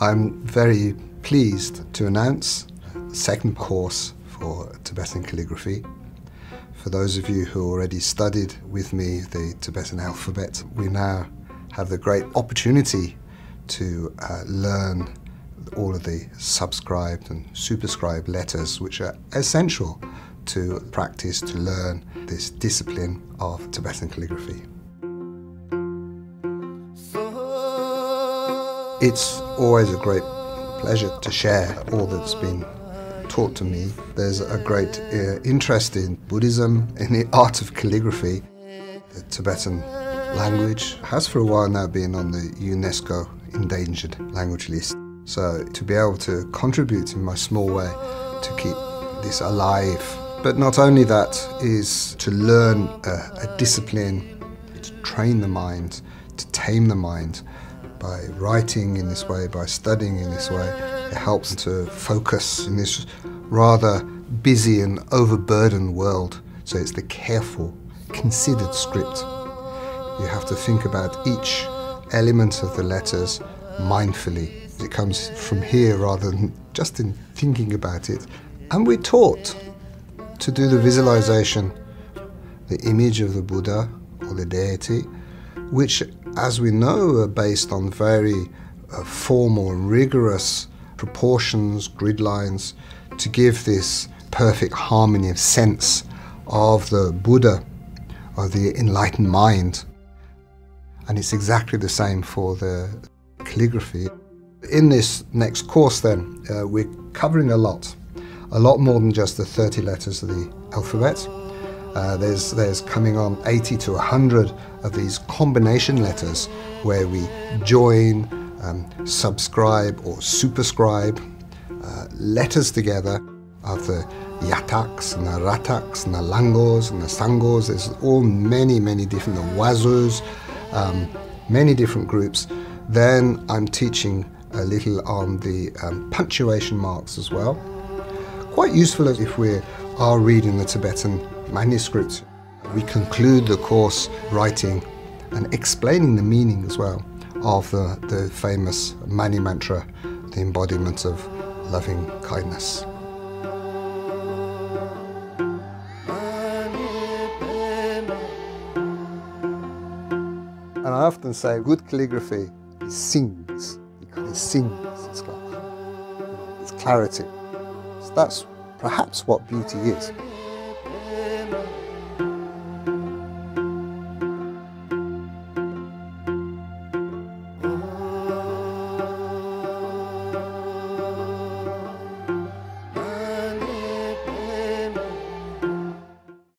I'm very pleased to announce the second course for Tibetan calligraphy. For those of you who already studied with me the Tibetan alphabet, we now have the great opportunity to uh, learn all of the subscribed and superscribed letters which are essential to practice to learn this discipline of Tibetan calligraphy. It's always a great pleasure to share all that's been taught to me. There's a great uh, interest in Buddhism, in the art of calligraphy. The Tibetan language has for a while now been on the UNESCO endangered language list. So to be able to contribute in my small way to keep this alive. But not only that, is to learn a, a discipline, to train the mind, to tame the mind, by writing in this way, by studying in this way, it helps to focus in this rather busy and overburdened world. So it's the careful, considered script. You have to think about each element of the letters mindfully. It comes from here rather than just in thinking about it. And we're taught to do the visualization, the image of the Buddha or the deity, which as we know, are based on very uh, formal rigorous proportions, grid lines, to give this perfect harmony of sense of the Buddha, of the enlightened mind. And it's exactly the same for the calligraphy. In this next course, then, uh, we're covering a lot, a lot more than just the 30 letters of the alphabet. Uh, there's, there's coming on 80 to 100 of these combination letters where we join, um, subscribe or superscribe uh, letters together of the yataks and the rataks and the langos and the sangos. There's all many, many different, the wazos, um, many different groups. Then I'm teaching a little on the um, punctuation marks as well. Quite useful if we are reading the Tibetan manuscripts. We conclude the course writing and explaining the meaning as well of the, the famous Mani Mantra, the embodiment of loving kindness. And I often say good calligraphy sings. It sings. It's it's clarity. So that's perhaps what beauty is.